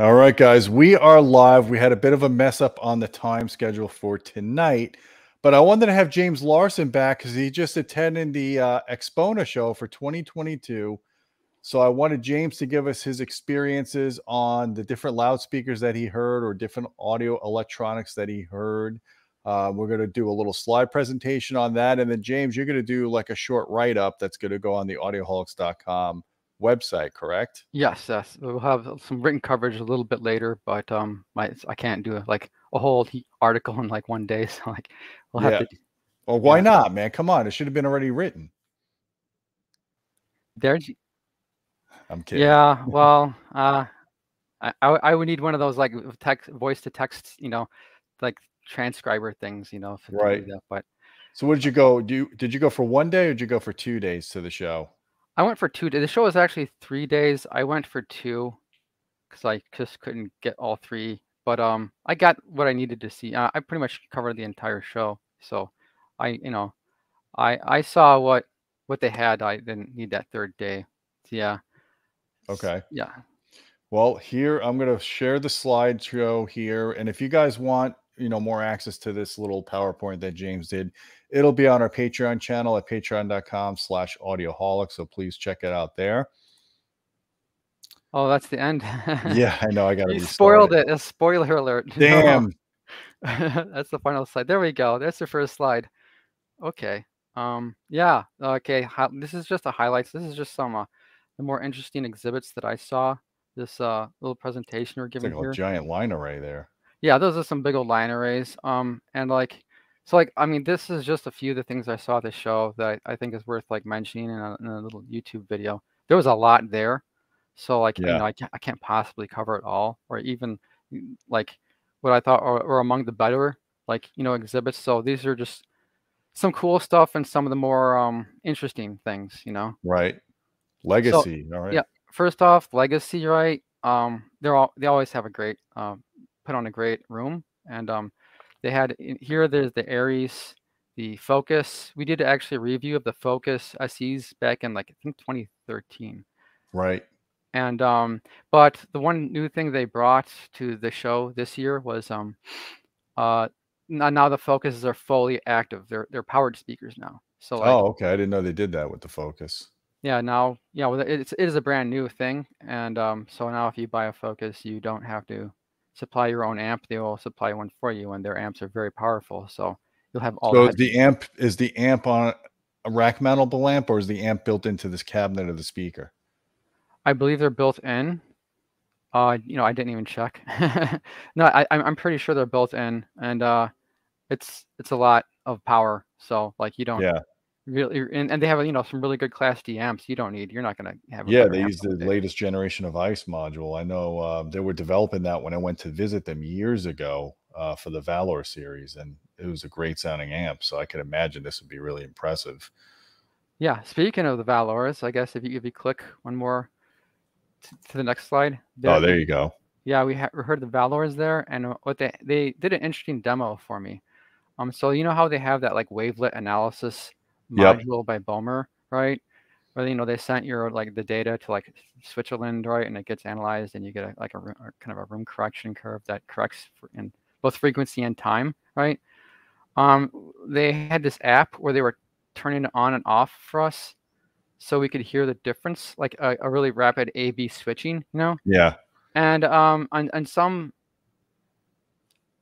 All right, guys, we are live. We had a bit of a mess up on the time schedule for tonight, but I wanted to have James Larson back because he just attended the uh, AXPONA show for 2022. So I wanted James to give us his experiences on the different loudspeakers that he heard or different audio electronics that he heard. Uh, we're going to do a little slide presentation on that. And then, James, you're going to do like a short write up that's going to go on the audioholics.com website, correct? Yes, yes. We'll have some written coverage a little bit later, but um, my I can't do like a whole article in like one day. So like, we'll have yeah. to. Well, why yeah. not, man? Come on, it should have been already written. There's. I'm kidding. Yeah, well, uh, I I would need one of those like text voice to text, you know, like transcriber things, you know, right. That, but. So, what did you go? Do you, did you go for one day or did you go for two days to the show? I went for two. The show was actually three days. I went for two because I just couldn't get all three. But um, I got what I needed to see. Uh, I pretty much covered the entire show. So, I you know, I I saw what what they had. I didn't need that third day. So, yeah. Okay. Yeah. Well, here I'm going to share the slideshow here, and if you guys want, you know, more access to this little PowerPoint that James did, It'll be on our Patreon channel at patreon.com slash audioholic. So please check it out there. Oh, that's the end. yeah, I know. I got to spoiled it. A spoiler alert. Damn. that's the final slide. There we go. That's the first slide. Okay. Um. Yeah. Okay. This is just the highlights. This is just some uh, the more interesting exhibits that I saw. This uh little presentation we're giving it's like here. a giant line array there. Yeah, those are some big old line arrays. Um, and like so like I mean, this is just a few of the things I saw at the show that I, I think is worth like mentioning in a, in a, little YouTube video. There was a lot there, so like yeah. you know I can't I can't possibly cover it all, or even mm, like what I thought or, among the better like you know exhibits. So these are just some cool stuff and some of the more um interesting things, you know. Right. Legacy. So, all right. Yeah. First off, legacy. Right. Um, they're all they always have a great um, put on a great room and um they had here there's the Aeris, the Focus. We did actually a review of the Focus SEs back in like I think 2013. Right. And um, but the one new thing they brought to the show this year was um, uh, now the Focuses are fully active. They're they're powered speakers now. So like, oh, okay. I didn't know they did that with the Focus. Yeah, now yeah, well, it's it is a brand new thing, and um, so now if you buy a Focus, you don't have to supply your own amp, they will supply one for you, and their amps are very powerful. So you'll have all. So is the amp is the amp on a rack mountable amp, or is the amp built into this cabinet of the speaker? I believe they're built in. Uh, you know, I didn't even check. no, I, I'm pretty sure they're built in, and uh, it's it's a lot of power. So like you don't. Yeah really and, and they have you know some really good class D amps you don't need you're not going to have yeah they use the latest generation of ice module i know uh, they were developing that when i went to visit them years ago uh, for the valor series and it was a great sounding amp so i can imagine this would be really impressive. Yeah speaking of the valors i guess if you if you click one more t- to the next slide there, oh there you go. Yeah we, ha- we heard the valors there and what they they did an interesting demo for me. Um so you know how they have that like wavelet analysis module yep. by Bohmer, right? Where you know they sent your like the data to like Switzerland, right, and it gets analyzed, and you get a, like a, a kind of a room correction curve that corrects in both frequency and time, right? Um, they had this app where they were turning it on and off for us, so we could hear the difference, like a, a really rapid A/B switching, you know? Yeah. And um, on, on some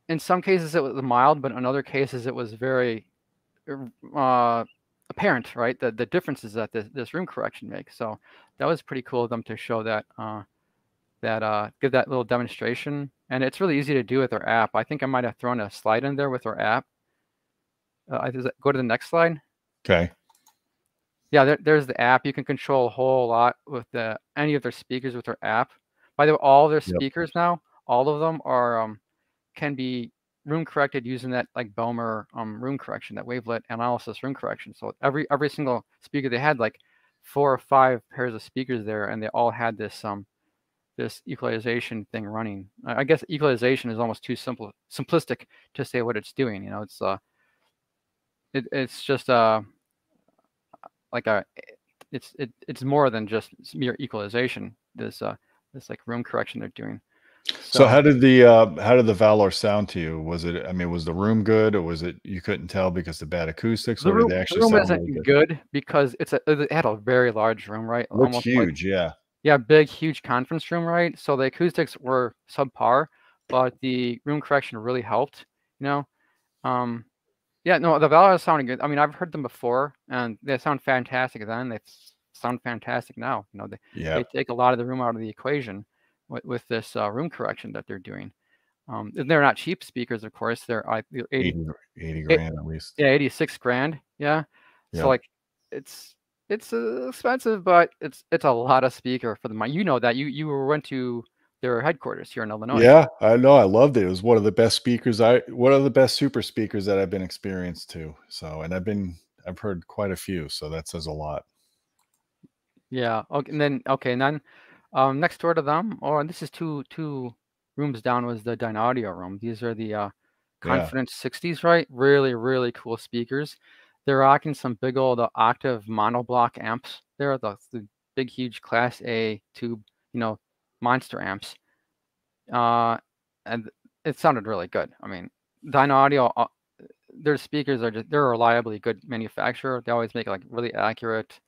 in some cases it was mild, but in other cases it was very uh, apparent, right? The the differences that this, this room correction makes. So that was pretty cool of them to show that uh, that uh, give that little demonstration. And it's really easy to do with our app. I think I might have thrown a slide in there with our app. Uh, go to the next slide. Okay. Yeah, there, there's the app. You can control a whole lot with the any of their speakers with their app. By the way, all their speakers yep. now, all of them are um, can be room corrected using that like Bohmer um, room correction, that wavelet analysis room correction. So every every single speaker they had like four or five pairs of speakers there, and they all had this um this equalization thing running. I guess equalization is almost too simple simplistic to say what it's doing. You know, it's uh it, it's just uh like a it's it, it's more than just mere equalization. This uh this like room correction they're doing. So, how did the uh, how did the Valor sound to you? Was it? I mean, was the room good, or was it you couldn't tell because the bad acoustics, the or room, did they the actually room sound isn't really good? good because it's a it had a very large room, right? Looks Almost like huge, yeah. yeah, big, huge conference room, right? So the acoustics were subpar, but the room correction really helped. You know, um, yeah, no, the Valor is sounding good. I mean, I've heard them before, and they sound fantastic. Then they sound fantastic now. You know, they Yeah, they take a lot of the room out of the equation with, with this uh, room correction that they're doing. Um, and they're not cheap speakers, of course. They're I, 80, 80, 80 It- grand at least. yeah, 86 grand. Yeah. Yeah. So like it's it's uh, expensive, but it's it's a lot of speaker for the money. You know that. You you went to their headquarters here in Illinois. Yeah, I know. I loved it. It was one of the best speakers. I one of the best super speakers that I've been experienced to. So, and I've been I've heard quite a few. So that says a lot. Yeah. Okay. And then okay, and then um next door to them, or this is two two rooms down was the Dynaudio room. These are the uh Yeah. Confidence 60s, right? Really, really cool speakers. They're rocking some big old uh, octave monoblock amps. They're the, the big, huge Class A tube, you know, monster amps. Uh, and it sounded really good. I mean, Dynaudio, uh, their speakers are just, they're a reliably good manufacturer. They always make like really accurate,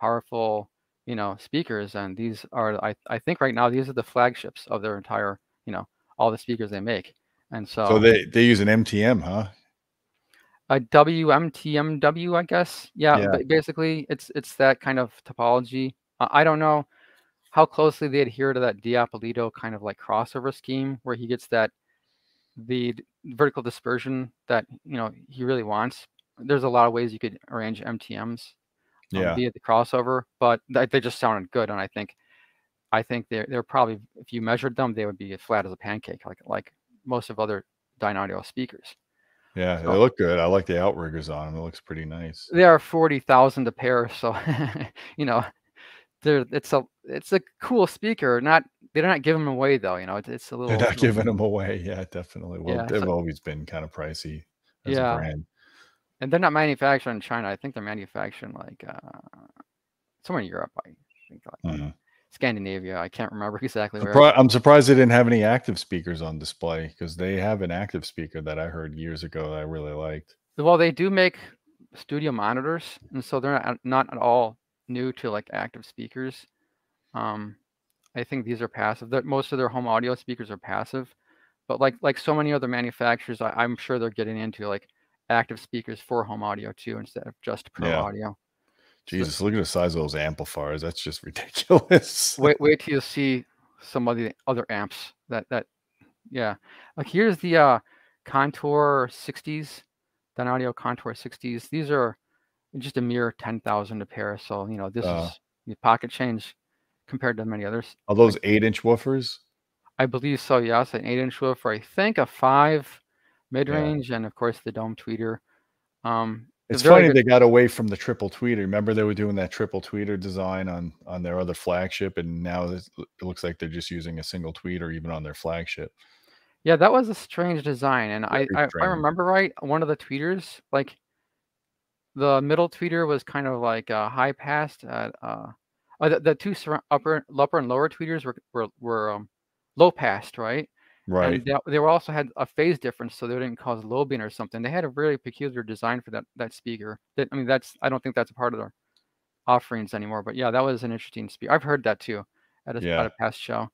powerful, you know, speakers. And these are, I, I think right now, these are the flagships of their entire, you know, all the speakers they make. And so, So they they use an MTM, huh? a WMTMW, I guess. Yeah, Yeah. but basically, it's it's that kind of topology. Uh, I don't know how closely they adhere to that D'Appolito kind of like crossover scheme, where he gets that the vertical dispersion that you know he really wants. There's a lot of ways you could arrange MTMs um, Yeah. via the crossover, but th- they just sounded good, and I think I think they're they're probably if you measured them, they would be as flat as a pancake, like like most of other Dynaudio speakers. Yeah, they look good. I like the outriggers on them. It looks pretty nice. they are forty thousand a pair, so you know, they're it's a it's a cool speaker. Not they're not giving them away though. You know, it's, it's a little. They're not little- giving them away. Yeah, definitely. Well, Yeah, they've so- always been kind of pricey as Yeah. And they're not manufactured in China. I think they're manufactured like uh, somewhere in Europe. I think like Mhm. Scandinavia. I can't remember exactly where. Surpri- I'm surprised they didn't have any active speakers on display because they have an active speaker that I heard years ago that I really liked. Well, they do make studio monitors, and so they're not, not at all new to like active speakers. Um, I think these are passive. That most of their home audio speakers are passive, but like like so many other manufacturers, I, I'm sure they're getting into like active speakers for home audio too, instead of just pro Yeah. audio. So- Jesus, look at the size of those amplifiers. That's just ridiculous. wait wait till you see some of the other amps that that yeah like here's the uh contour 60s then audio contour 60s these are just a mere 10,000 a pair so you know this Uh. is the pocket change compared to many others Are those eight inch woofers? i believe so yes an 8 inch woofer i think a 5 mid-range and of course the dome tweeter um It's funny they got away from the triple tweeter. Remember they were doing that triple tweeter design on on their other flagship, and now it looks like they're just using a single tweeter even on their flagship. Yeah, that was a strange design, and I, Very I, I remember right, one of the tweeters, like the middle tweeter, was kind of like uh, high passed. At, uh, uh, the, the two upper, upper and lower tweeters were were, were um, low passed, right? Right. And they, they were also had a phase difference, so they didn't cause lobing or something. They had a really peculiar design for that that speaker. That I mean, that's I don't think that's a part of their offerings anymore. But yeah, that was an interesting speaker. I've heard that too at a, Yeah. at a past show.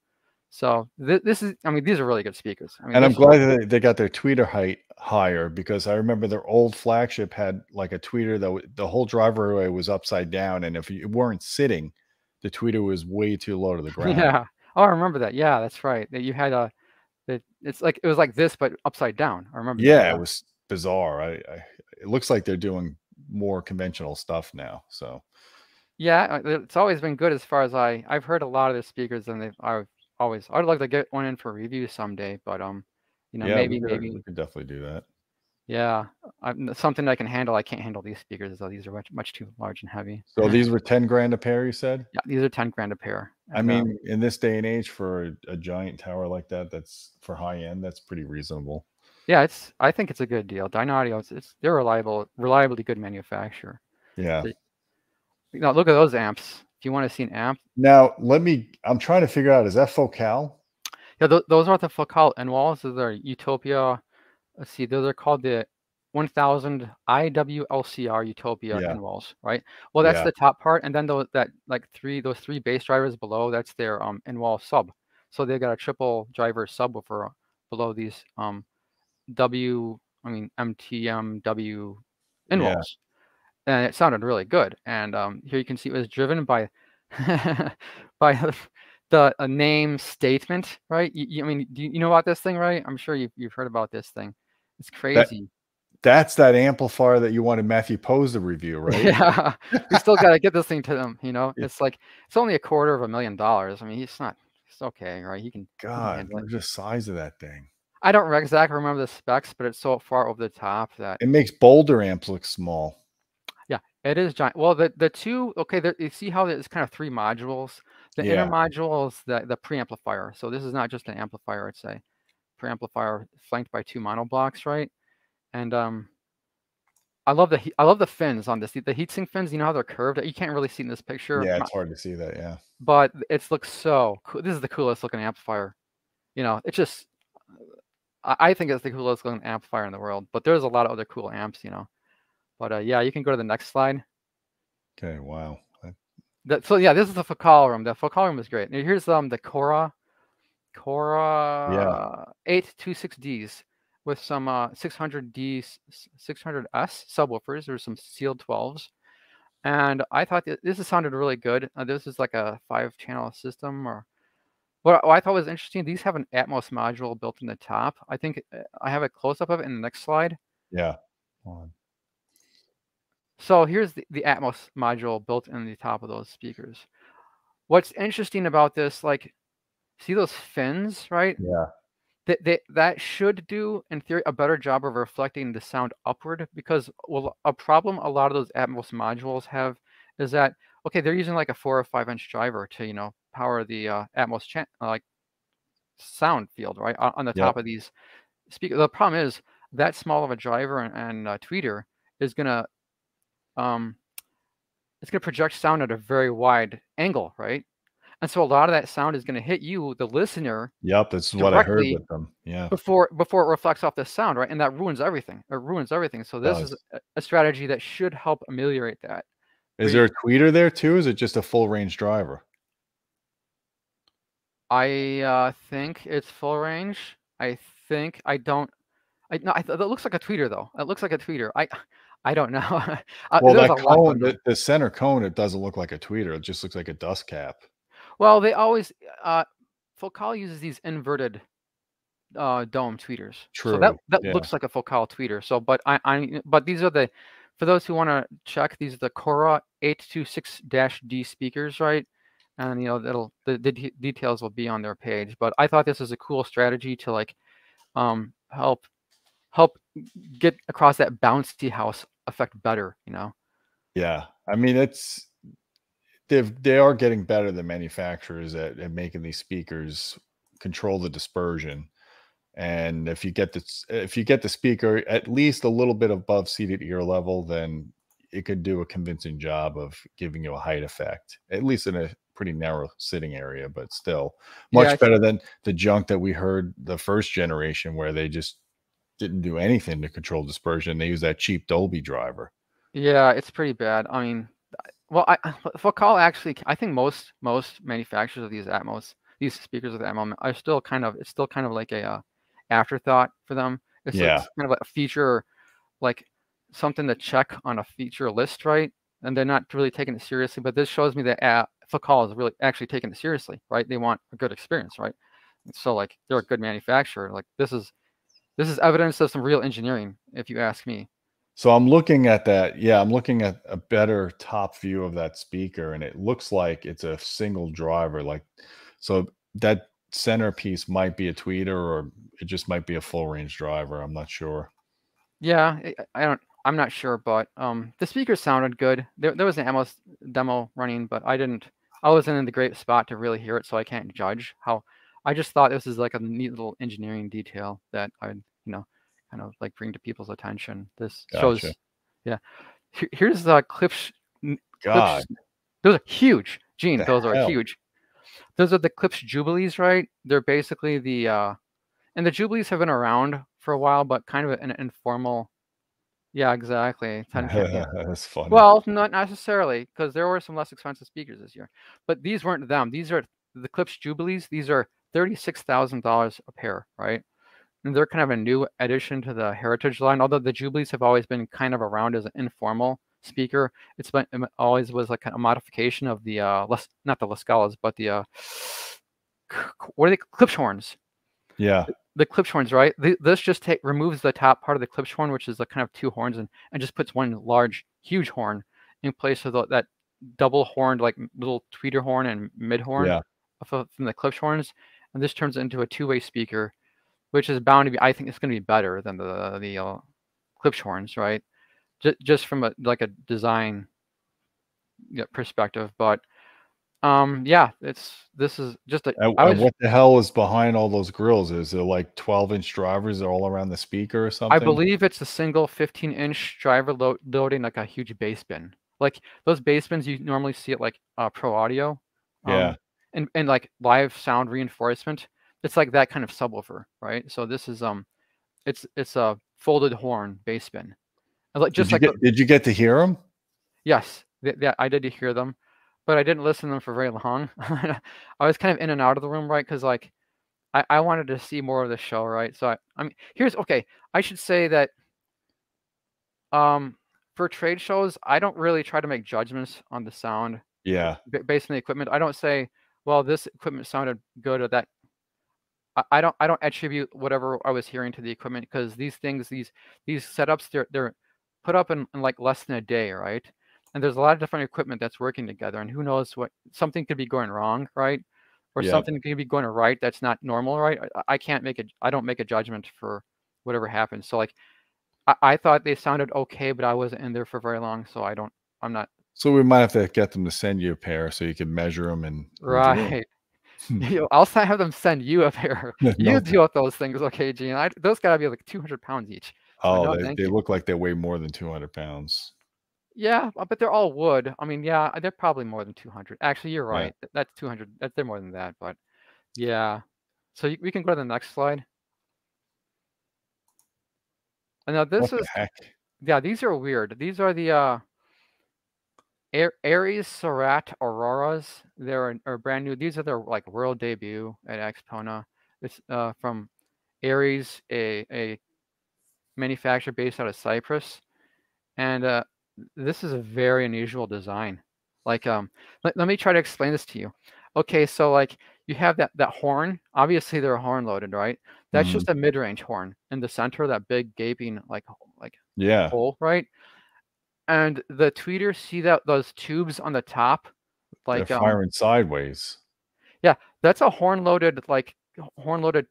So th- this is, I mean, these are really good speakers. I mean, and I'm glad that they- they got their tweeter height higher because I remember their old flagship had like a tweeter that the whole driveway was upside down, and if you weren't sitting, the tweeter was way too low to the ground. Yeah. Oh, I remember that. Yeah, that's right. That you had a that it's like it was like this but upside down. I remember. that, Yeah, it was bizarre. I, I it looks like they're doing more conventional stuff now. So Yeah, it's always been good as far as I I've heard a lot of the speakers and they've I've always I'd like to get one in for review someday, but um, you know, yeah, maybe we could, maybe we could definitely do that. Yeah, I'm, something I can handle. I can't handle these speakers though. These are much much too large and heavy. So these were ten grand a pair. You said. yeah, these are ten grand a pair. I and, um, mean, in this day and age, for a, a giant tower like that, that's for high end. That's pretty reasonable. yeah, it's I think it's a good deal. Dynaudio, it's, it's they're reliable, reliably good manufacturer. Yeah. They- Now look at those amps. If you want to see an amp, Now let me. I'm trying to figure out is that Focal? Yeah, th- those are the Focal in-walls. Those are Utopia. Let's see, those are called the 1000 IWLCR Utopia Yeah. in-walls, right? Well, that's Yeah. the top part, and then those that like three those three bass drivers below. That's their um in-wall sub. So they got a triple driver subwoofer below these um W. I mean MTM W end Yeah. and it sounded really good. And um here you can see it was driven by by the, the a Naim Statement, right? You, you- I mean, do you, you know about this thing, right? I'm sure you've you've heard about this thing. It's crazy. That's that amplifier that you wanted Matthew Poes to review, right? Yeah, we still got to get this thing to them. You know, Yeah. it's like it's only a quarter of a million dollars. I mean, he's not. It's okay, right? He can. he can God, look at the size of that thing. I don't exactly remember the specs, but it's so far over the top that It makes Boulder amps look small. Yeah, it is giant. Well, the the two okay, there, you see how it's kind of three modules. The Yeah. inner module is the the preamplifier. So this is not just an amplifier; it's a preamplifier flanked by two mono blocks, right? And um, I love the I love the fins on this. The, the heatsink fins, you know how they're curved. You can't really see in this picture. Yeah, it's hard to see that. Yeah. but it looks so cool. This is the coolest looking amplifier. You know, it's just I, I think it's the coolest looking amplifier in the world. But there's a lot of other cool amps, you know. But uh, yeah, you can go to the next slide. Okay. Wow. That- That, so yeah, this is the focal room. The focal room is great. Now here's um the Chora Chora yeah. 826Ds with some uh 600D s- s- 600S subwoofers. There's some sealed 12s. And I thought that this sounded really good. Uh, this is like a five channel system or what what I thought was interesting. These have an Atmos module built in the top. I think uh, I have a close up of it in the next slide. Yeah. So here's the, the Atmos module built in the top of those speakers. What's interesting about this, like, see those fins, right? Yeah. That that that should do, in theory, a better job of reflecting the sound upward. Because well, a problem a lot of those Atmos modules have is that okay, they're using like a four or five inch driver to you know power the uh, Atmos cha- like sound field, right, on, on the top of these speakers. The problem is that small of a driver and, and uh, tweeter is gonna um, it's going to project sound at a very wide angle, right? And so a lot of that sound is going to hit you, the listener, Yep. That's what I heard with them. Yeah. before before it reflects off the sound, right? And that ruins everything. It ruins everything. So this is a, strategy that should help ameliorate that. Is there a tweeter there too? Is it just a full range driver? I uh, think it's full range. I think I don't. I no, I, that looks like a tweeter though. It looks like a tweeter. I I don't know. Uh, Well, that cone, the, the center cone, it doesn't look like a tweeter. It just looks like a dust cap. Well, they always uh Focal uses these inverted uh dome tweeters. True. So that that yeah. looks like a Focal tweeter. So but I I but these are the for those who want to check these are the Chora 826-D speakers, right? And you know that'll the, the de- details will be on their page. But I thought this is a cool strategy to like um help help get across that bouncy house effect better, you know. Yeah. I mean, it's they've they are getting better than manufacturers at, at making these speakers control the dispersion. And if you get this if you get the speaker at least a little bit above seated ear level, then it could do a convincing job of giving you a height effect, at least in a pretty narrow sitting area, but still much Yeah, better than the junk that we heard the first generation where they just didn't do anything to control dispersion. They use that cheap Dolby driver. Yeah, it's pretty bad. I mean, well, I Focal actually, I think most most manufacturers of these Atmos, these speakers with Atmos, are still kind of it's still kind of like a uh, afterthought for them. It's Yeah. s- kind of like a feature, like something to check on a feature list, right? And they're not really taking it seriously. But this shows me that uh, Focal is really actually taking it seriously, right? They want a good experience, right? So like they're a good manufacturer. Like this is this is evidence of some real engineering, if you ask me. So I'm looking at that. Yeah, I'm looking at a better top view of that speaker, and it looks like it's a single driver. Like, so that centerpiece might be a tweeter, or it just might be a full range driver. I'm not sure. Yeah, I, I don't. I'm not sure, but um, the speakers sounded good. There, there was an Atmos demo running, but I didn't. I wasn't in the great spot to really hear it, so I can't judge how. I just thought this is like a neat little engineering detail that I'd, you know, kind of like bring to people's attention. This shows, yeah. Here, here's the Klipsch. God, Those are huge, Gene. The Those are huge. those are the Klipsch Jubilees, right? They're basically the uh, and the Jubilees have been around for a while, but kind of an informal. Yeah, exactly. That's funny. Well, not necessarily, because there were some less expensive speakers this year, but these weren't them. These are the Klipsch Jubilees. These are thirty-six thousand dollars a pair, right? And they're kind of a new addition to the Heritage line. Although the Jubilees have always been kind of around as an informal speaker, it's been it always was like a modification of the uh, Les, not the La Scalas, but the uh, what are they? Klipsch horns. Yeah the Klipsch horns, right? this just take, removes the top part of the Klipsch horn, which is the kind of two horns, and, and just puts one large, huge horn in place of the, that double horned, like little tweeter horn and mid horn yeah. from the Klipsch horns. And this turns into a two way speaker, which is bound to be, I think it's going to be better than the, the uh, Klipsch horns, right? Just, just from a like a design perspective. But um, yeah, it's this is just a. Was, what the hell is behind all those grills? Is it like 12 inch drivers all around the speaker or something? I believe it's a single 15 inch driver lo- loading like a huge bass bin. Like those bass bins you normally see at like uh, Pro Audio. Um, yeah. And and like live sound reinforcement. It's like that kind of subwoofer, right? So this is um, it's it's a folded horn bass bin. Like just did like get, did you get to hear them? Yes, yeah, I did hear them but I didn't listen to them for very long. I was kind of in and out of the room, right? Because like I, I wanted to see more of the show, right? So I, I mean, here's okay. I should say that um for trade shows, I don't really try to make judgments on the sound. Yeah. Based on the equipment, I don't say, well, this equipment sounded good or that. I, I don't I don't attribute whatever I was hearing to the equipment because these things, these these setups, they're they're put up in, in like less than a day, right? and there's a lot of different equipment that's working together and who knows what something could be going wrong right? Or something could be going right that's not normal right? I, I, can't make it i don't make a judgment for whatever happens so like I, I, thought they sounded okay but i wasn't in there for very long so i don't i'm not so we might have to get them to send you a pair so you can measure them and right I'll have them send you a pair. you no. deal with those things, okay, Gene? I, those gotta be like 200 pounds each. Oh, no, they, they look like they weigh more than 200 pounds. Yeah, uh, but they're all wood. I mean, yeah, they're probably more than 200. Actually, you're right. That's 200. That they're more than that, but yeah. So we can go to the next slide. And now this What is yeah, these are weird. These are the uh Aries Cerat Auroras. They're are brand new. These are their like world debut at AXPONA. It's uh from Aries, a a manufacturer based out of Cyprus. And uh this is a very unusual design. Like, um, let, let me try to explain this to you. Okay, so like you have that that horn. Obviously, they're horn loaded, right? That's mm-hmm. just a mid range horn in the center, that big gaping like like yeah hole, right? And the tweeters see that those tubes on the top, like they're um firing um, sideways. Yeah, that's a horn loaded like horn loaded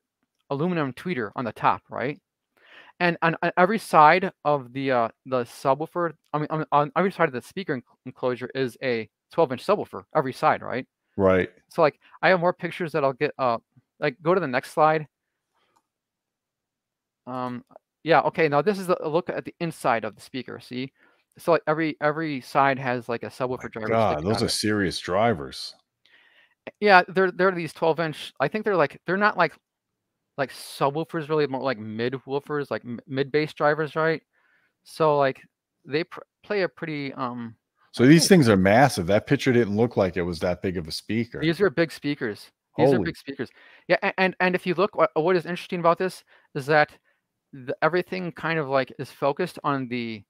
aluminum tweeter on the top, right? and on, on every side of the uh, the subwoofer, I mean, on, on every side of the speaker enclosure is a 12 inch subwoofer. Every side, right? Right. So like, I have more pictures that I'll get. Uh, like, go to the next slide. Um, yeah. Okay. Now this is a look at the inside of the speaker. See, so like every every side has like a subwoofer My driver. God, those are it. serious drivers. Yeah, they're they're these 12 inch. I think they're like they're not like like subwoofers really more like mid woofers like mid bass drivers right so like they pr- play a pretty um so these things are massive that picture didn't look like it was that big of a speaker these are big speakers these Holy. are big speakers yeah and and if you look what, what is interesting about this is that the, everything kind of like is focused on the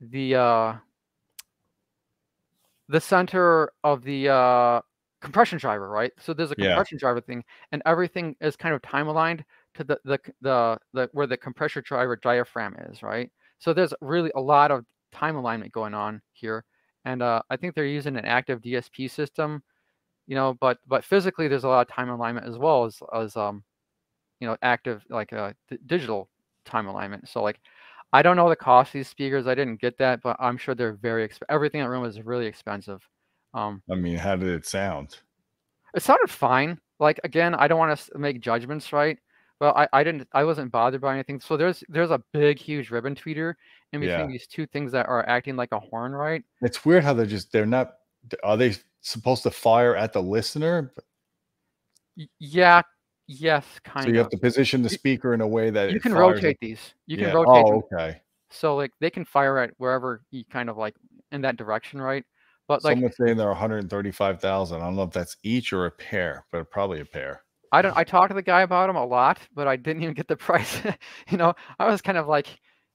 the uh the center of the uh compression driver, right? So there's a Yeah. compression driver thing, and everything is kind of time aligned to the the the, the where the compressor driver diaphragm is, right? So there's really a lot of time alignment going on here, and uh, I think they're using an active DSP system, you know, but but physically there's a lot of time alignment as well as as um, you know, active like uh digital time alignment. So like, I don't know the cost of these speakers. I didn't get that, but I'm sure they're very expensive. everything in the room is really expensive. Um, I mean, how did it sound? It sounded fine. Like again, I don't want to make judgments, right? But I, I didn't I wasn't bothered by anything. So there's there's a big huge ribbon tweeter in between yeah. these two things that are acting like a horn, right? It's weird how they're just they're not are they supposed to fire at the listener? Yeah, yes, kind of. so of. you have to position the speaker in a way that you can rotate at, these. You can yeah. rotate. Oh, okay. So like they can fire at wherever you kind of like in that direction, right? But like someone's saying they're 135,000. I don't know if that's each or a pair, but probably a pair. I don't. I talked to the guy about them a lot, but I didn't even get the price. you know, I was kind of like,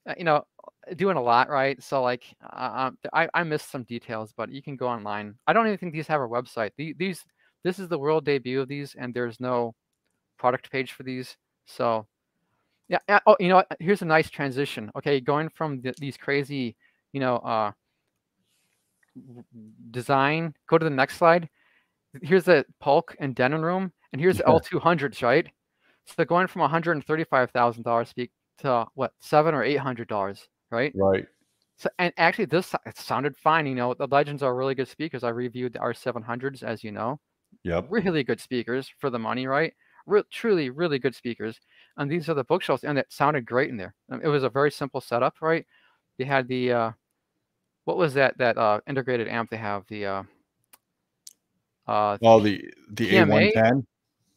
uh, you know, doing a lot, right? So like, uh, um, I I missed some details, but you can go online. I don't even think these have a website. These this is the world debut of these, and there's no product page for these. So yeah. Oh, you know, what? here's a nice transition. Okay, going from the, these crazy, you know, uh, design. Go to the next slide. Here's the Polk and Denon room and here's the L200s, right? So they're going from $135,000 speak to what, seven or $800, right? Right. So, and actually this it sounded fine. You know, the Legends are really good speakers. I reviewed the R700s, as you know. Yep. Really good speakers for the money, right? Re truly, really good speakers. And these are the bookshelves, and it sounded great in there. It was a very simple setup, right? They had the, uh, what was that, that uh, integrated amp they have? The, uh, uh, oh, the, the PMA? A110?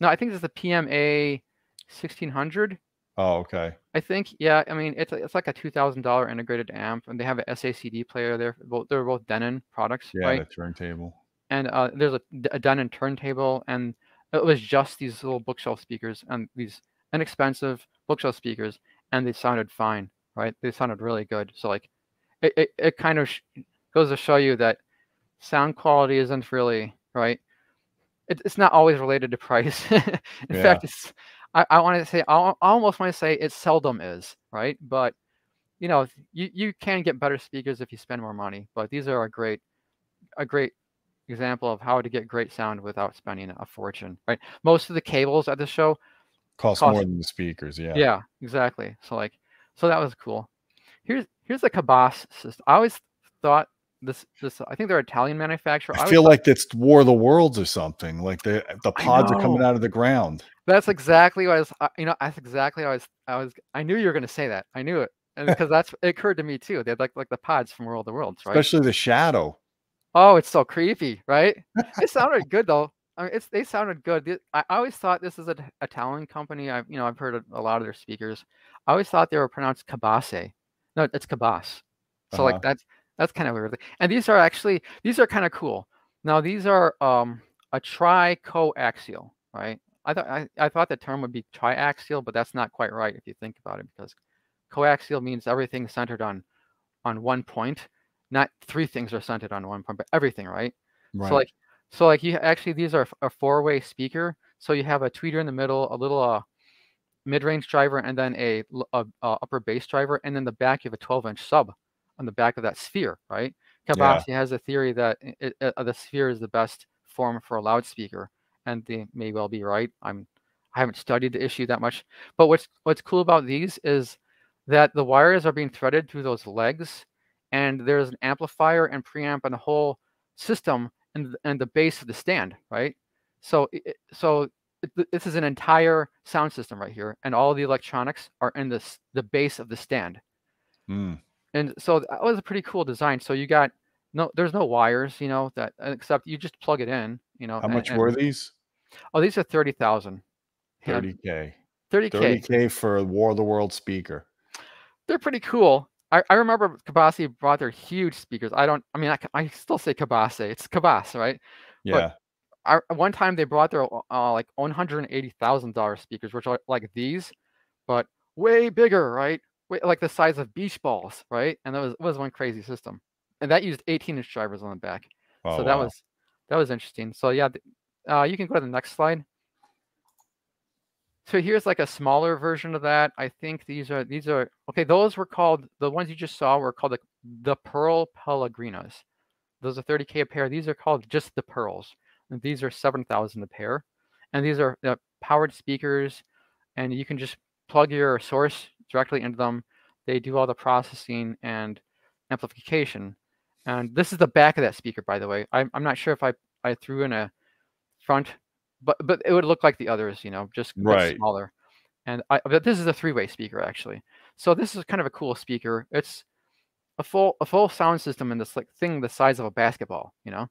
No, I think it's the PMA 1600. Oh, okay. I think, yeah. I mean, it's it's like a two thousand dollar integrated amp, and they have a SACD player there. Both they're both Denon products, yeah, right? the turntable. And uh, there's a, a Denon turntable, and it was just these little bookshelf speakers and these inexpensive bookshelf speakers, and they sounded fine, right? They sounded really good. So like, it it, it kind of goes to show you that sound quality isn't really right it, it's not always related to price. in yeah. fact, it's I, I want to say I almost want to say it seldom is right, but you know you you can get better speakers if you spend more money. But these are a great a great example of how to get great sound without spending a fortune. Right, most of the cables at the show cost, cost more than the speakers. Yeah. Yeah, exactly. So like so that was cool. Here's here's the Cabasse system. I always thought this this I think they're Italian manufacturer. I, I feel like it's War of the Worlds or something. Like the the pods are coming out of the ground. That's exactly what I was. You know, that's exactly what I was. I was. I knew you were going to say that. I knew it, because that's it occurred to me too. They had like like the pods from World of the Worlds, right? Especially the shadow. Oh, it's so creepy, right? it sounded good though. I mean, it's they sounded good. I always thought this is a Italian company. I've you know I've heard a lot of their speakers. I always thought they were pronounced cabase. No, it's Cabasse. So uh-huh. like that's that's kind of weird. And these are actually these are kind of cool. Now these are um, a tricoaxial, right? I thought I, I thought the term would be triaxial, but that's not quite right if you think about it, because coaxial means everything centered on on one point. Not three things are centered on one point, but everything, right? right. So like so like you actually these are a four-way speaker. So you have a tweeter in the middle, a little uh, mid-range driver, and then a, a, a upper bass driver, and then the back you have a 12-inch sub on the back of that sphere, right? Cabasi yeah. has a theory that it, it, uh, the sphere is the best form for a loudspeaker, and they may well be right. I'm I haven't studied the issue that much, but what's what's cool about these is that the wires are being threaded through those legs, and there's an amplifier and preamp and the whole system and and the base of the stand, right? So so this is an entire sound system right here, and all the electronics are in this the base of the stand. Mm. And so that was a pretty cool design. So you got no, there's no wires, you know, that except you just plug it in, you know. How much and, were these? Oh, these are thirty thousand. Thirty k. Thirty k. Thirty k for a War of the World speaker. They're pretty cool. I, I remember Cabasi brought their huge speakers. I don't. I mean, I, I still say Cabase. It's Cabasse, right? Yeah. But I, one time they brought their uh, like one hundred and eighty thousand dollars speakers, which are like these, but way bigger, right? like the size of beach balls, right? And that was was one crazy system, and that used 18 inch drivers on the back. Oh, so that wow. was that was interesting. So yeah, uh, you can go to the next slide. So here's like a smaller version of that. I think these are these are okay. Those were called the ones you just saw were called the, the Pearl Pelegrinas. Those are 30k a pair. These are called just the Pearls. And these are 7,000 a pair. And these are uh, powered speakers, and you can just plug your source directly into them. They do all the processing and amplification. And this is the back of that speaker, by the way. I'm, I'm not sure if I, I threw in a front, but but it would look like the others, you know, just right. smaller. And I, but this is a three-way speaker actually. So this is kind of a cool speaker. It's a full a full sound system in this like thing the size of a basketball, you know.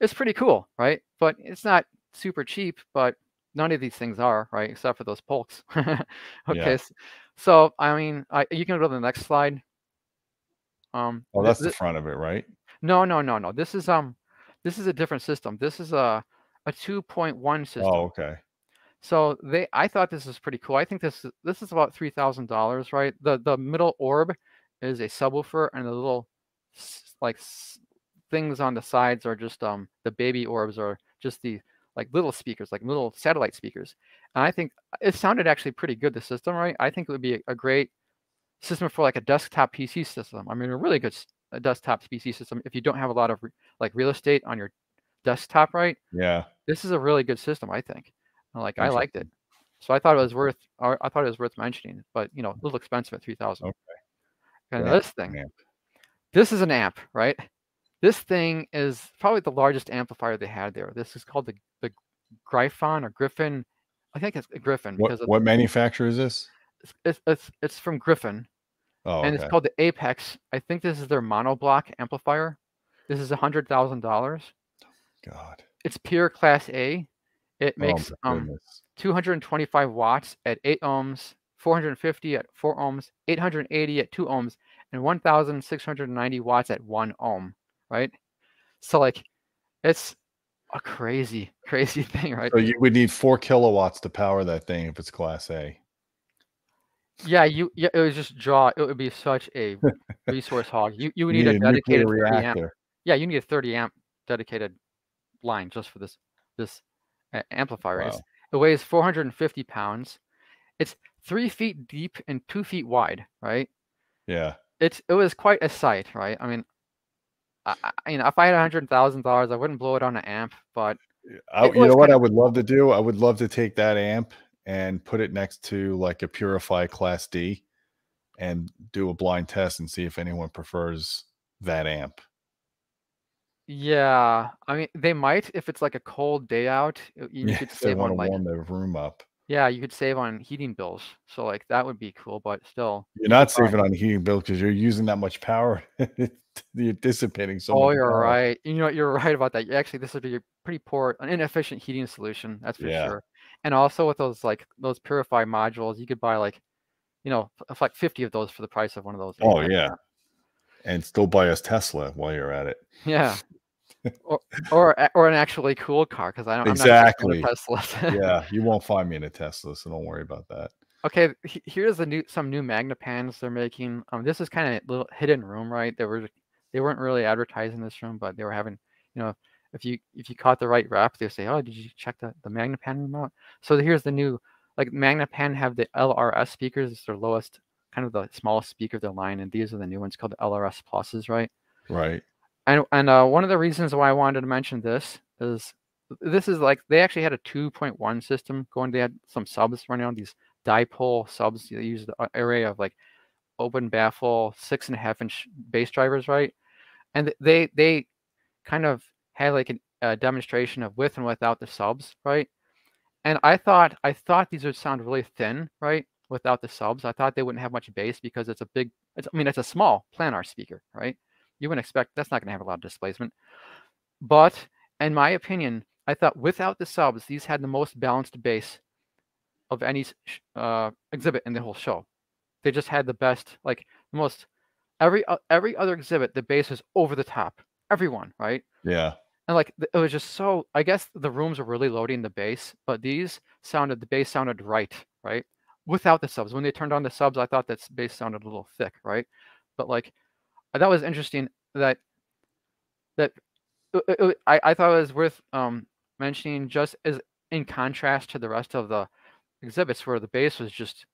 it's pretty cool, right? But it's not super cheap, but none of these things are, right? Except for those Polks. okay. Yeah. So, I mean, I, you can go to the next slide. Um, Oh, th- that's the front of it, right? no, no, no, no. This is um, this is a different system. This is a a 2.1 system. Oh, okay. So they, I thought this was pretty cool. I think this is this is about three thousand dollars, right? The the middle orb is a subwoofer, and the little like things on the sides are just um the baby orbs are just the like little speakers, like little satellite speakers. And I think it sounded actually pretty good. The system, right? I think it would be a, a great system for like a desktop PC system. I mean, a really good a desktop PC system if you don't have a lot of re- like real estate on your desktop, right? Yeah. this is a really good system, I think. And, Like I liked it, so I thought it was worth. or I thought it was worth mentioning, but you know, a little expensive at three thousand. Okay. And Yeah, this thing, amp. this is an amp, right? This thing is probably the largest amplifier they had there. This is called the the Gryphon or Griffin. I think it's Griffin because What what manufacturer is this? it's, it's it's it's from Griffin Oh, and okay. it's called the Apex. I think this is their monoblock amplifier. This is a hundred thousand dollars. God. It's pure Class A. It Oh, makes my um 225 watts at 8 ohms, 450 at 4 ohms, 880 at 2 ohms, and 1690 watts at 1 ohm, right? So like it's a crazy, crazy thing, right? So you would need four kilowatts to power that thing if it's class A. Yeah, you yeah, it was just draw. It would be such a resource hog. You you would You need a dedicated 30 amp. reactor. Yeah, you need a 30 amp dedicated line just for this this a- amplifier. Wow. it weighs 450 pounds. It's three feet deep and two feet wide, right? Yeah. it's it was quite a sight, right? I mean, I, I, you know, if I had a hundred thousand dollars, I wouldn't blow it on an amp, but I, you know what kinda I would love to do? I would love to take that amp and put it next to like a Purifi Class D and do a blind test and see if anyone prefers that amp. Yeah, I mean, they might if it's like a cold day out. You, Yeah, could save on like warm their room up. yeah, you could save on heating bills. So like that would be cool, but still. You're not Right. saving on heating bills because you're using that much power. you're dissipating so oh, you're power. right. You know, you're right about that. Actually, this would be a pretty poor, an inefficient heating solution. That's for Yeah. sure. And also with those like those Purifi modules, you could buy like, you know, like 50 of those for the price of one of those. Oh yeah. And still buy us Tesla while you're at it. Yeah. Or or or an actually cool car because I don't I'm Exactly. not a fan of Yeah, you won't find me in a Tesla, so don't worry about that. okay, here's the new some new Magnepans they're making. Um, this is kind of a little hidden room, right? They were they weren't really advertising this room, but they were having you know if you if you caught the right rep, they say, oh, did you check the the Magnepan room out? So here's the new like Magnepan have the LRS speakers. It's their lowest kind of the smallest speaker of their line, and these are the new ones called the LRS pluses, right? Right. And and uh, one of the reasons why I wanted to mention this is this is like they actually had a 2.1 system going. They had some subs running on these dipole subs. They used the array of like open baffle six and a half inch bass drivers, right? And they they kind of had like an, a demonstration of with and without the subs, right? And I thought I thought these would sound really thin, right? Without the subs, I thought they wouldn't have much bass because it's a big. It's, I mean, it's a small planar speaker, right? You wouldn't expect that's not going to have a lot of displacement. But in my opinion, I thought without the subs, these had the most balanced bass of any uh, exhibit in the whole show. They just had the best, like the most. Every o- every other exhibit, the bass was over the top. Everyone, right? Yeah. and like it was just so i guess the rooms were really loading the bass but these sounded the bass sounded right right without the subs when they turned on the subs i thought that bass sounded a little thick right but like uh, that was interesting that that uh, uh, uh, I, I thought it was worth um mentioning just as in contrast to the rest of the exhibits where the bass was just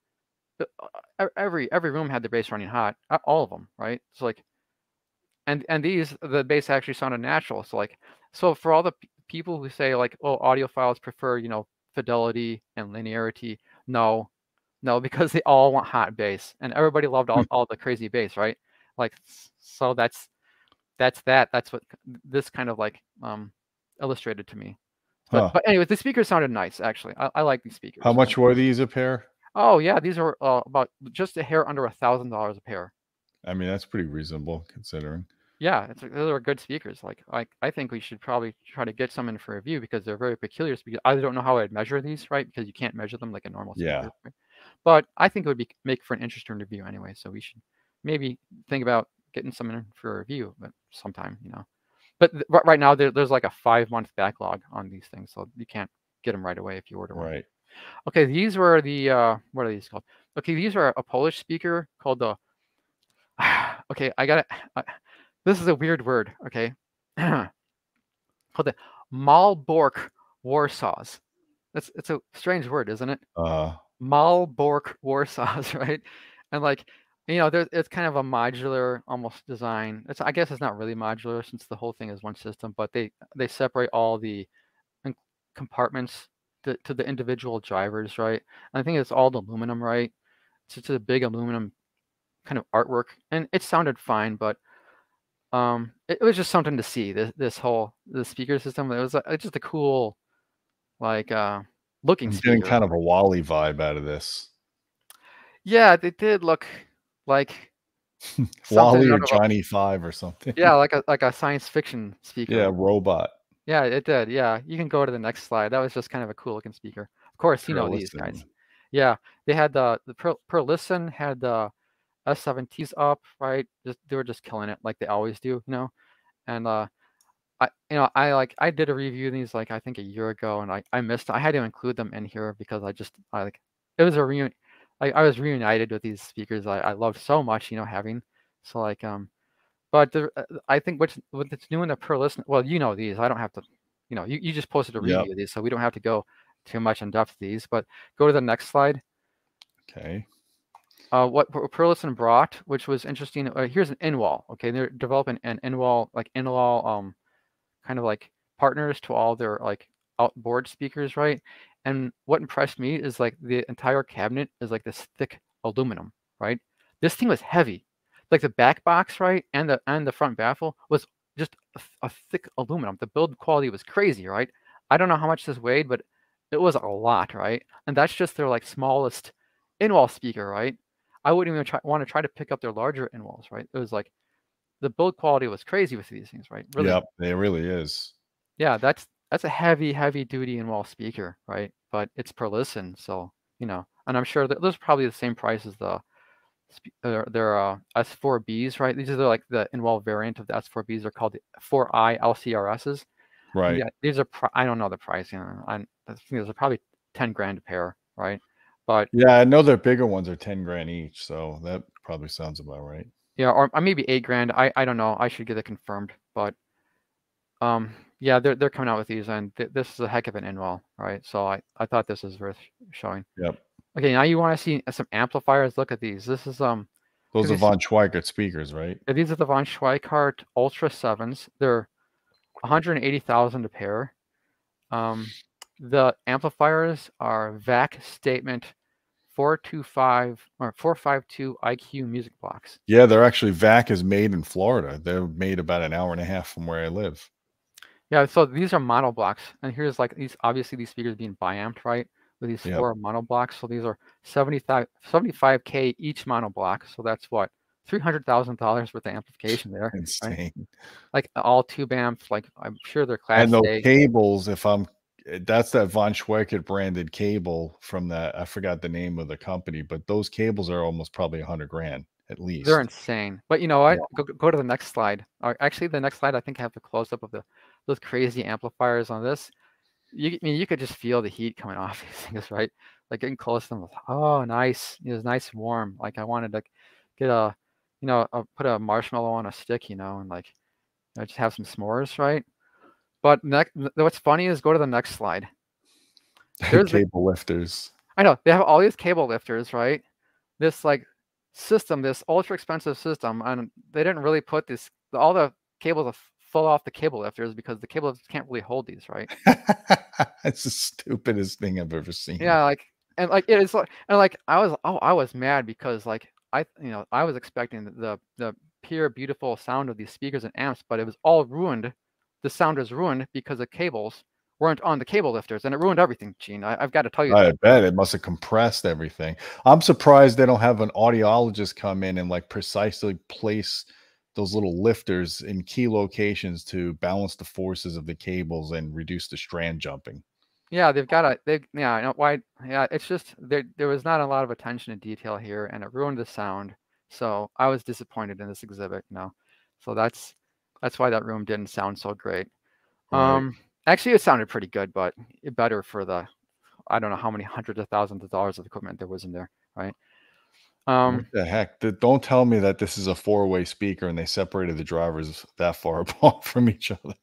every every room had the bass running hot all of them right? So like and and these the bass actually sounded natural so like so for all the people who say like oh audiophiles prefer you know fidelity and linearity no no because they all want hot bass and everybody loved all, all the crazy bass right like so that's that's that that's what this kind of like um illustrated to me but Huh. but anyway the speakers sounded nice actually i, I like these speakers How much were these a pair? oh yeah these are uh, about just a hair under a thousand dollars a pair I mean, that's pretty reasonable considering. Yeah, it's, those are good speakers. Like, like I think we should probably try to get some in for review because they're very peculiar speakers. I don't know how I'd measure these, right? Because you can't measure them like a normal speaker. Yeah. Right? But I think it would be make for an interesting review anyway. So we should maybe think about getting some in for a review, but sometime, you know. But th- right now there, there's like a five month backlog on these things, so you can't get them right away if you order one. Right. Okay, these were the uh, what are these called? Okay, these are a Polish speaker called the. okay, I got it. This is a weird word. Okay, called the Malbork Warsaws. That's it's a strange word, isn't it? Uh, Malbork Warsaws, right? And like you know, there's it's kind of a modular almost design. It's I guess it's not really modular since the whole thing is one system, but they they separate all the compartments to, to the individual drivers, right? And I think it's all the aluminum, right? It's just a big aluminum kind of artwork, and it sounded fine, but um, it, it was just something to see. This this whole the speaker system. It was uh, just a cool, like uh, looking getting kind of a Wally vibe out of this. Yeah, they did look like Wally or Johnny Five or something. yeah, like a like a science fiction speaker. Yeah, robot. Yeah, it did. Yeah, you can go to the next slide. That was just kind of a cool looking speaker. Of course, you know these guys. Yeah, they had the the per, PerListen had the S7Ts up, right? Just they were just killing it like they always do, you know. And uh, I you know I like I did a review of these like I think a year ago, and I I missed. I had to include them in here because I just I like it was a reun. I, I was reunited with these speakers I, I loved so much, you know, having so like um, but the, uh, I think what's what's new in the PerListen. Well, you know these. I don't have to, you know, you, you just posted a review Yep. of these, so we don't have to go too much in depth these. But go to the next slide. Okay. uh, what Per- PerListen brought, which was interesting. Uh, here's an in-wall. Okay, they're developing an in-wall, like in-wall, um, kind of like partners to all their like outboard speakers, right? And what impressed me is like the entire cabinet is like this thick aluminum, right? This thing was heavy, like the back box, right, and the and the front baffle was just a, a thick aluminum. The build quality was crazy, right? I don't know how much this weighed, but it was a lot, right? And that's just their like smallest in-wall speaker, right? I wouldn't even try, want to try to pick up their larger in-walls, right? It was like the build quality was crazy with these things, right? Really, Yep, it really is. yeah, that's that's a heavy, heavy duty in-wall speaker, right? But it's PerListen, so you know, and I'm sure that those are probably the same price as the spe- their, their uh, S4Bs, right? These are like the in-wall variant of the S4Bs. They're called the 4i LCRSs. Right. Yeah, these are pri- I don't know the price. You know, I, think those are probably ten grand a pair, right? But Yeah, I know their bigger ones are 10 grand each, so that probably sounds about right. Yeah, or, or maybe eight grand. I, I don't know. I should get it confirmed. But um, yeah, they're they're coming out with these, and th- this is a heck of an in-wall, right? So I I thought this is worth showing. Yep. Okay, now you want to see some amplifiers? Look at these. This is um, Those are Von Schweikert speakers, right? these are the von Schweikert Ultra Sevens. They're 180,000 a pair. Um, the amplifiers are VAC statement 425 or 452 IQ Musicblocs. Yeah, they're actually VAC is made in Florida. They're made about an hour and a half from where I live. Yeah, so these are mono blocks, and here's like these obviously these speakers being biamped, right? With these Yep. four mono blocks. So these are 75 75k each mono block. So that's what three hundred thousand dollars worth of amplification there. Insane. Like all tube amps, like I'm sure they're class And those A. cables, if I'm eh, that's that Von Schweikert branded cable from that I forgot the name of the company, but those cables are almost probably a hundred grand at least. They're insane. But you know what? Go, go to the next slide. Or actually, the next slide I think I have the close up of the those crazy amplifiers on this. You, I mean, you could just feel the heat coming off these things, right? Like getting close to them. Oh, nice. It was nice and warm. Like I wanted to get a, you know, a, put a marshmallow on a stick, you know, and like you know, just have some s'mores, right? But next, what's funny is go to the next slide. There's the- cable lifters. I know they have all these cable lifters, right? This like system, this ultra expensive system, and they didn't really put this all the cables full off the cable lifters because the cable lifters can't really hold these, right? it's the stupidest thing I've ever seen. Yeah, like and like it is like and like I was oh I was mad because like I you know I was expecting the the pure beautiful sound of these speakers and amps, but it was all ruined. The sound was ruined because the cables weren't on the cable lifters, and it ruined everything. Gene, I, I've got to tell you. I that. bet it must have compressed everything. I'm surprised they don't have an audiologist come in and like precisely place those little lifters in key locations to balance the forces of the cables and reduce the strand jumping. Yeah, they've got a they yeah, why yeah, it's just there there was not a lot of attention to detail here and it ruined the sound. So I was disappointed in this exhibit, you know. So that's that's why that room didn't sound so great. Right. Um actually it sounded pretty good, but it better for the I don't know how many hundreds of thousands of dollars of equipment there was in there, right? Um What the heck? Th- Don't tell me that this is a four-way speaker and they separated the drivers that far apart from each other.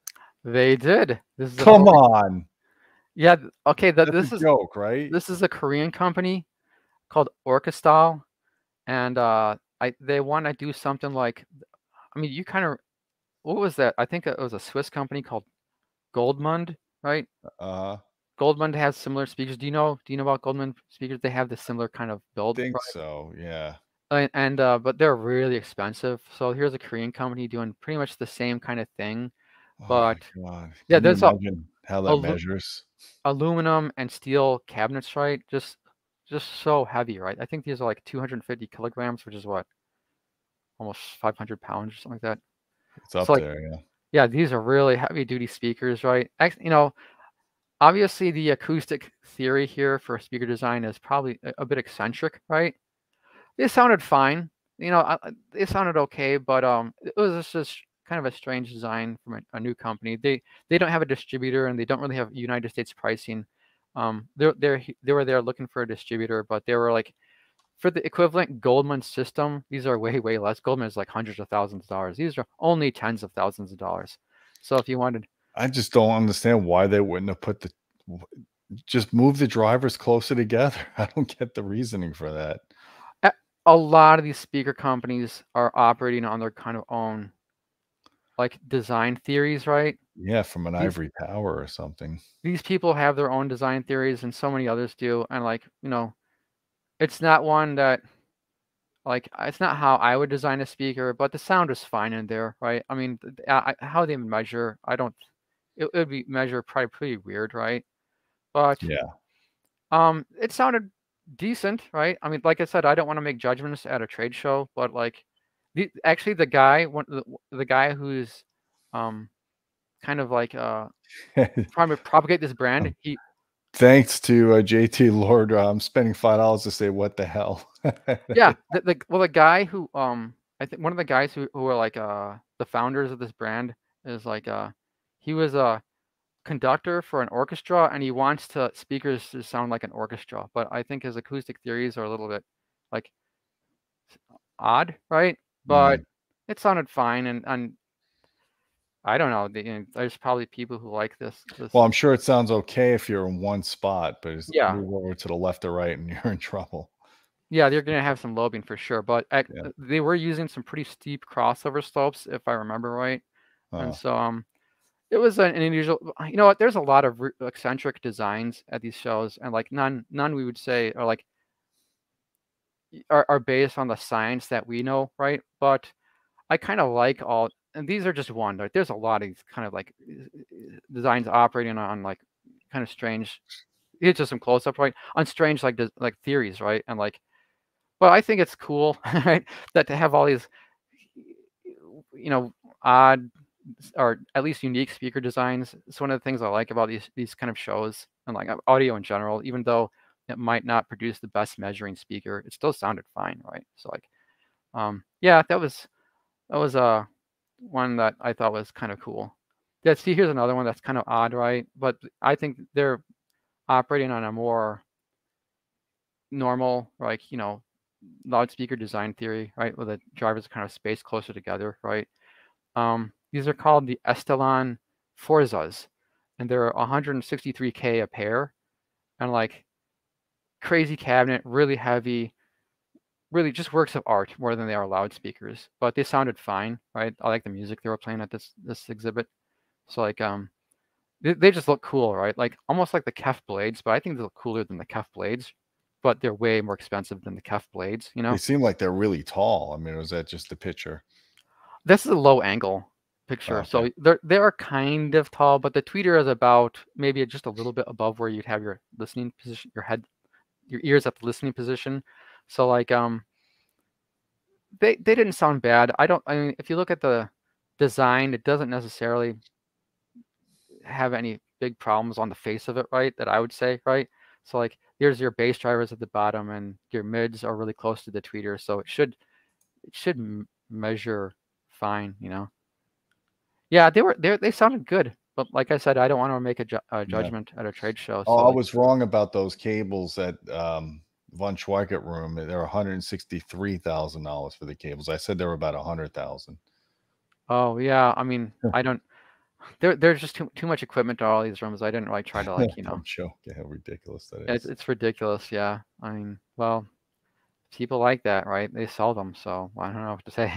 they did. This is Come on. Yeah, okay, that That's this a is joke, right? this is a Korean company called Orchestal, and uh, I they want to do something like, I mean, you kind of, what was that? I think it was a Swiss company called Goldmund, right? Uh, Goldmund has similar speakers. Do you know? Do you know about Goldmund speakers? They have the similar kind of build, think right? so. Yeah. And, and uh, but they're really expensive. So here's a Korean company doing pretty much the same kind of thing, Oh But- yeah, there's a- how that measures. aluminum and steel cabinets, right? Just just so heavy, right? I think these are like 250 kilograms, which is what, almost 500 pounds or something like that. It's up like- there. Yeah. Yeah, these are really heavy duty speakers, right? You know, obviously the acoustic theory here for speaker design is probably a, bit eccentric, right? They sounded fine, you know, I- I- they sounded okay, but um, it was just kind of a strange design from a, a new company. They they don't have a distributor and they don't really have United States pricing. Um, they're they're they were there looking for a distributor, but they were like for the equivalent Goldmund system, these are way way less. Goldmund is like hundreds of thousands of dollars. These are only tens of thousands of dollars. So if you wanted, I just don't understand why they wouldn't have put the just move the drivers closer together. I don't get the reasoning for that. Eh, a lot of these speaker companies are operating on their kind of own like design theories, right? Yeah, from an These- ivory tower or something. These people have their own design theories and so many others do. And like, you know, it's not one that like it's not how I would design a speaker, but the sound is fine in there, right? I mean, I, I- how they measure, I don't it would be measured probably pretty weird, right? But Yeah. Um, it sounded decent, right? I mean, like I said, I don't want to make judgments at a trade show, but like, the actually the guy, one the, the guy who's, um, kind of like uh trying to propagate this brand. He Thanks to uh, JT Lord, uh, I'm spending five dollars to say what the hell. yeah, the, the well the guy who um I think one of the guys who who are like uh the founders of this brand is like uh he was a conductor for an orchestra and he wants to speakers to sound like an orchestra, but I think his acoustic theories are a little bit like odd, right? But it sounded fine and and I don't know. the- you know, there's probably people who like this. this Well, I'm sure it sounds okay if you're in one spot, but it's Yeah. move over to the left or right and you're in trouble. Yeah, they're going to have some lobing for sure, but ac- Yeah. they were using some pretty steep crossover slopes, if I remember right. Uh, And so, um, it was an, unusual. You know what? There's a lot of eccentric designs at these shows, and like none, none we would say are like are, are based on the science that we know, right? But I kind of like all, and these are just one. Like, there's a lot of these kind of like designs operating on like kind of strange. Here's just some close up, right? On strange like like theories, right? And like, but I think it's cool, right? That to have all these, you know, odd or at least unique speaker designs. It's one of the things I like about these these kind of shows and like audio in general. Even though it might not produce the best measuring speaker, it still sounded fine, right? So like, um, yeah, that was that was uh one that I thought was kind of cool. Yeah, see, here's another one that's kind of odd, right? But I think they're operating on a more normal, like you know, loudspeaker design theory, right? Where the drivers kind of spaced closer together, right? Um, these are called the Estelon Forzas, and they're 163k a pair, and like crazy cabinet, really heavy, really just works of art more than they are loudspeakers. But they sounded fine, right? I like the music they were playing at this this exhibit. So like um, they, they just look cool, right? Like almost like the Kef blades, but I think they look cooler than the Kef blades. But they're way more expensive than the Kef blades, you know. They seem like they're really tall. I mean, was that just the picture? This is a low angle picture, so they're they are kind of tall, but the tweeter is about maybe just a little bit above where you'd have your listening position, your head, your ears at the listening position. So like um, they they didn't sound bad. I don't. I mean, if you look at the design, it doesn't necessarily have any big problems on the face of it, right? That I would say, right? So like, here's your bass drivers at the bottom, and your mids are really close to the tweeter, so it should it should measure fine, you know. Yeah, they were they they sounded good, but like I said, I don't want to make a, ju a judgment yeah. at a trade show. Oh, so oh, I was wrong about those cables at um, Von Schweikert room. They're one hundred sixty three thousand dollars for the cables. I said they were about a hundred thousand. Oh yeah, I mean, I don't. There, there's just too too much equipment to all these rooms. I didn't really try to like you know. I'm joking. How ridiculous that is. It's, it's ridiculous. Yeah. I mean, well, people like that, right? They sell them, so I don't know what to say.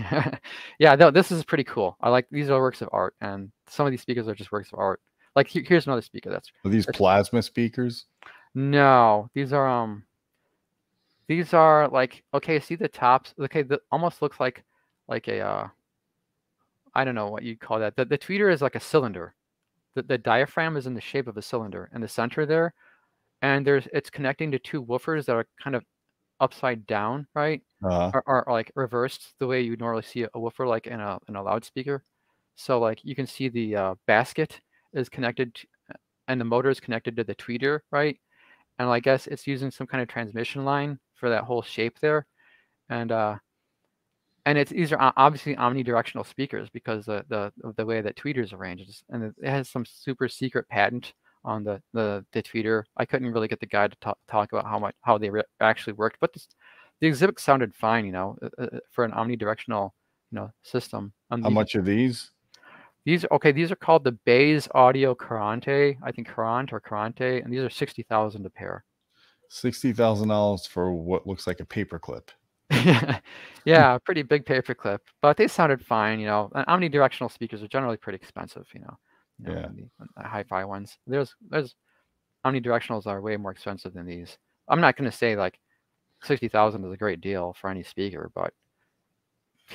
yeah, no, this is pretty cool. I like these are works of art, and some of these speakers are just works of art. Like here's another speaker that's. Are these that's, plasma speakers? No, these are um. These are like okay. See the tops? Okay, the almost looks like like a uh. I don't know what you'd call that. The the tweeter is like a cylinder. The the diaphragm is in the shape of a cylinder in the center there, and there's it's connecting to two woofers that are kind of upside down, right? Uh-huh. Or, or, like reversed the way you normally see a, woofer like in a in a loudspeaker. So like you can see the uh, basket is connected to, and the motor is connected to the tweeter, right? And I guess it's using some kind of transmission line for that whole shape there. And uh and it's these are obviously omnidirectional speakers because the the the way that tweeters arranged and it has some super secret patent on the the, the tweeter. I couldn't really get the guy to talk, talk about how much how they actually worked, but this, the exhibit sounded fine, you know, uh, uh, for an omnidirectional you know system. Um, how much are these? These okay. These are called the Bayz Audio Carante. I think Carant or Carante, and these are sixty thousand a pair. Sixty thousand dollars for what looks like a paperclip. yeah, pretty big paperclip, but they sounded fine. You know, and omnidirectional speakers are generally pretty expensive. You know, you know, yeah. the hi-fi ones. There's there's omnidirectionals are way more expensive than these. I'm not going to say like sixty thousand is a great deal for any speaker, but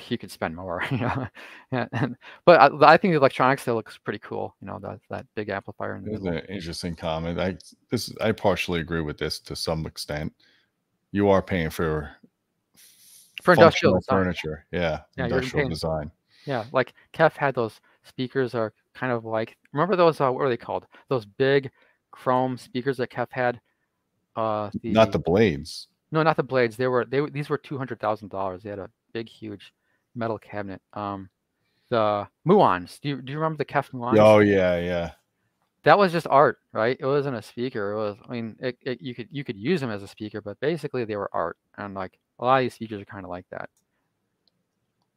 you could spend more. You know, and, but I, I, think the electronics still looks pretty cool. You know, that that big amplifier. In the an interesting comment. I this I partially agree with this to some extent. You are paying for for industrial furniture. Yeah, yeah industrial design. Yeah, like Kef had those speakers are kind of like remember those uh, what are they called? Those big chrome speakers that Kef had. Uh, the, not the blades. No, not the blades. They were they these were two hundred thousand dollars. They had a big, huge metal cabinet. Um, the muons. Do you do you remember the Kef muons? Oh yeah, yeah. That was just art, right? It wasn't a speaker. It was. I mean, it, it, you could you could use them as a speaker, but basically they were art, and like a lot of these speakers are kind of like that.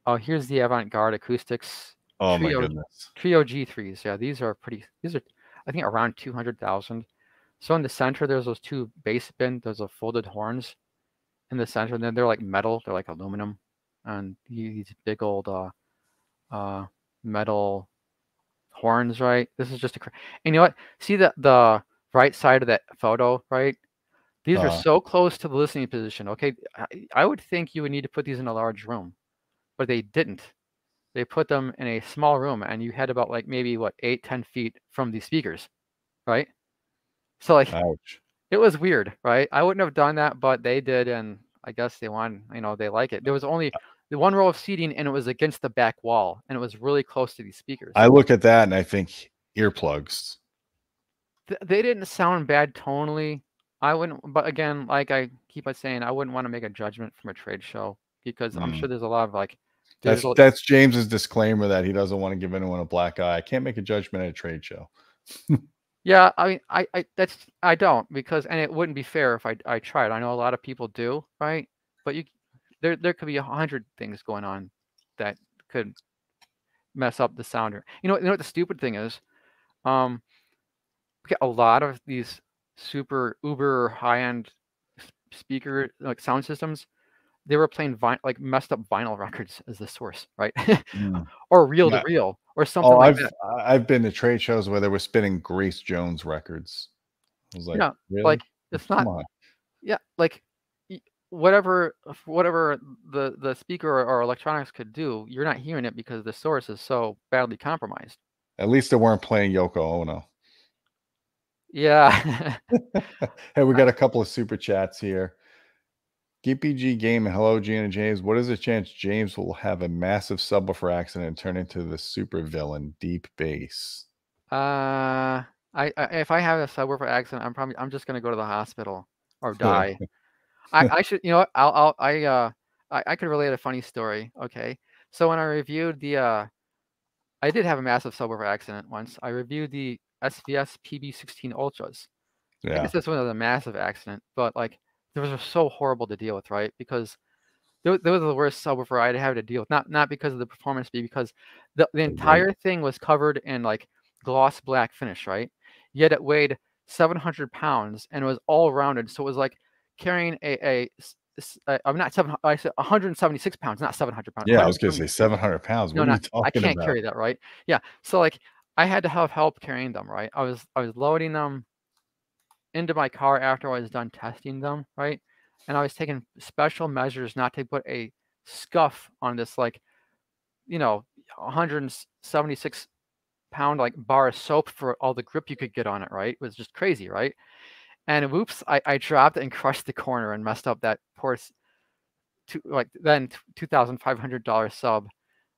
Oh, here's the avant-garde acoustics Oh Trio, my goodness. Trio G3s. Yeah, these are pretty. These are, I think, around two hundred thousand. So in the center, there's those two bass bin. Those are folded horns in the center. And then they're like metal. They're like aluminum, and these big old uh, uh, metal horns. Right. This is just a. And you know what? See the the right side of that photo, right? These uh, are uh-huh. so close to the listening position. Okay, I, I would think you would need to put these in a large room, but they didn't they put them in a small room and you had about like maybe what eight ten feet from the speakers right? So like Ouch. it was weird right? I wouldn't have done that but they did and i guess they want you know they like it. There was only uh the one row of seating and it was against the back wall and it was really close to these speakers. I look at that and i think earplugs. Th- they didn't sound bad tonally. I wouldn't but again like i keep on saying i wouldn't want to make a judgment from a trade show because mm. i'm sure there's a lot of like that's that's James's disclaimer that he doesn't want to give anyone a black eye. I can't make a judgment at a trade show. yeah, I mean, I, I that's I don't because and it wouldn't be fair if I I tried. I know a lot of people do, right? But you there there could be a hundred things going on that could mess up the sounder. You know, you know what the stupid thing is? Um, get a lot of these super uber high end speaker like sound systems they were playing vin- like messed up vinyl records as the source, right? Mm. or reel to reel or something oh, like I've, that. I've been to trade shows where they were spinning Grace Jones records. I was like, yeah, really? like it's not. Yeah, like whatever whatever the the speaker or, or, electronics could do, you're not hearing it because the source is so badly compromised. At least they weren't playing Yoko Ono. Yeah. hey, we got a couple of super chats here. GPG game hello, Gina James. What is the chance James will have a massive subwoofer accident and turn into the super villain, Deep Bass? Uh, I, I if I have a subwoofer accident, I'm probably I'm just gonna go to the hospital or die. I, I should, you know, what, I'll, I'll I uh I, I could relate a funny story. Okay, so when I reviewed the uh, I did have a massive subwoofer accident once. I reviewed the SVS PB16 Ultras. I Yeah. guess this one was a massive accident, but like it are so horrible to deal with, right? Because those, were the worst subwoofer I'd have to deal with. Not not because of the performance, but because the, the entire thing was covered in like gloss black finish, right? Yet it weighed 700 pounds and it was all rounded, so it was like carrying a a. I'm not seven. I said 176 pounds, not 700 pounds. Yeah, I was gonna say 700 pounds. no, What are not I can't about? carry that, right? Yeah. So like I had to have help carrying them, right? I was I was loading them into my car after I was done testing them, right? And I was taking special measures not to put a scuff on this like, you know, 176 pound like bar of soap for all the grip you could get on it, right? It was just crazy, right? And whoops, I, I dropped and crushed the corner and messed up that poor like then two thousand five hundred dollar sub.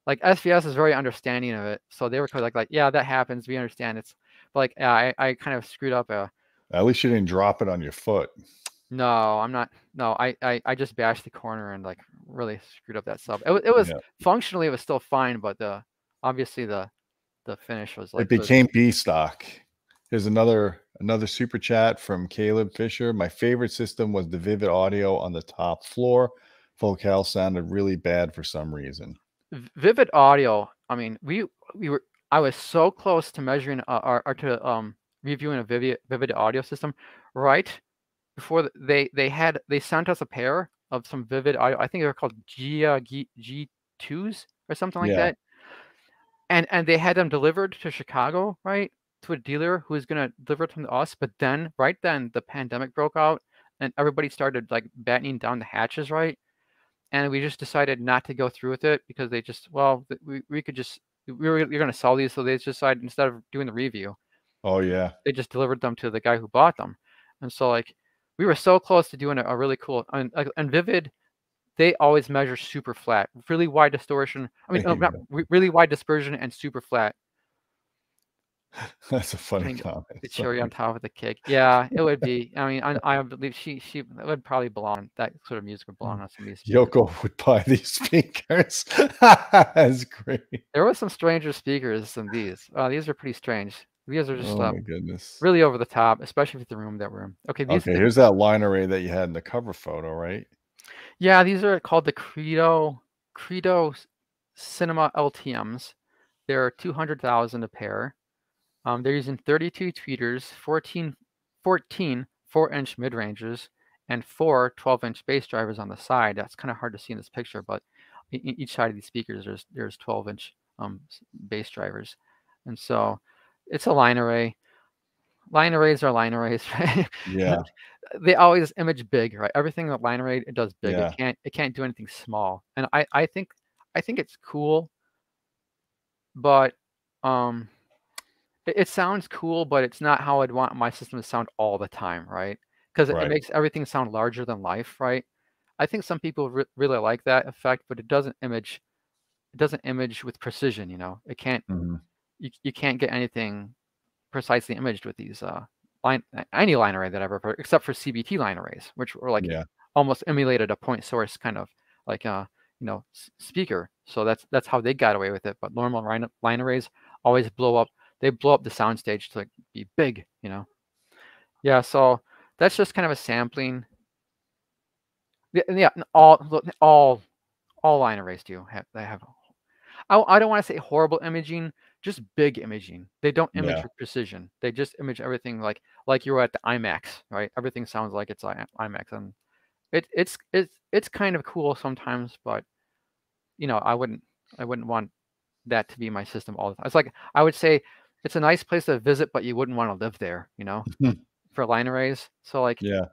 Like SVS is very understanding of it, so they were like like yeah that happens, we understand it's. Like yeah, I, I kind of screwed up a. At least you didn't drop it on your foot. No, I'm not. No, I I, I just bashed the corner and like really screwed up that sub. It, it was Yeah. functionally it was still fine, but the obviously the the finish was like it became B stock. Here's another another super chat from Caleb Fisher. My favorite system was the Vivid Audio on the top floor. Focal sounded really bad for some reason. Vivid Audio. I mean, we we were. I was so close to measuring uh, or, or to um reviewing a Vivid Vivid Audio system, right before th- they they had they sent us a pair of some Vivid Audio. I think they were called G uh, G G twos or something like Yeah. that. And and they had them delivered to Chicago, right, to a dealer who was gonna deliver them to us. But then, right then, the pandemic broke out, and everybody started like battening down the hatches, right? and we just decided not to go through with it because they just well we, we could just we were you're going to sell these so they just decided instead of doing the review Oh yeah. they just delivered them to the guy who bought them and so like we were so close to doing a, a really cool and, and vivid they always measure super flat really wide distortion i mean no, not really wide dispersion and super flat That's a funny comment. the cherry on top of the cake yeah it would be i mean i, I believe she she would probably belong that sort of music would belong on some of these speakers. Yoko would buy these speakers. That's great. There was some stranger speakers than these. Uh, these are pretty strange. These are just Oh uh, my goodness. really over the top, especially with the room that we're in. Okay, these Okay, here's that line array that you had in the cover photo, right? yeah, these are called the Credo Credo Cinema LTMs. They're two hundred thousand a pair. Um, they're using thirty-two tweeters, 14, 14 4-inch mid ranges, and four 12-inch bass drivers on the side. That's kind of hard to see in this picture, but each side of these speakers there's there's 12-inch um, bass drivers, and so it's a line array. Line arrays are line arrays, right? Yeah. they always image big, right? Everything that line array it does big. Yeah. It can't it can't do anything small. And I I think I think it's cool, but um, it, it sounds cool, but it's not how I'd want my system to sound all the time, right? Because it, Right. it makes everything sound larger than life, right? I think some people re- really like that effect, but it doesn't image. It doesn't image with precision. You know, it can't. Mhm. You, you can't get anything precisely imaged with these uh line any line array that I've ever except for CBT line arrays, which were like Yeah. almost emulated a point source kind of like uh you know speaker. So that's that's how they got away with it. But normal line, line arrays always blow up. They blow up the soundstage to like, be big, you know. Yeah, so that's just kind of a sampling. Yeah, yeah, all all all line arrays do have they have. I, I don't want to say horrible imaging, just big imaging. They don't image Yeah. with precision. They just image everything like like you were at the IMAX, right? Everything sounds like it's I- IMAX, and it it's it's it's kind of cool sometimes, but you know I wouldn't I wouldn't want that to be my system all the time. It's like I would say it's a nice place to visit, but you wouldn't want to live there, you know, for line arrays. So like Yeah.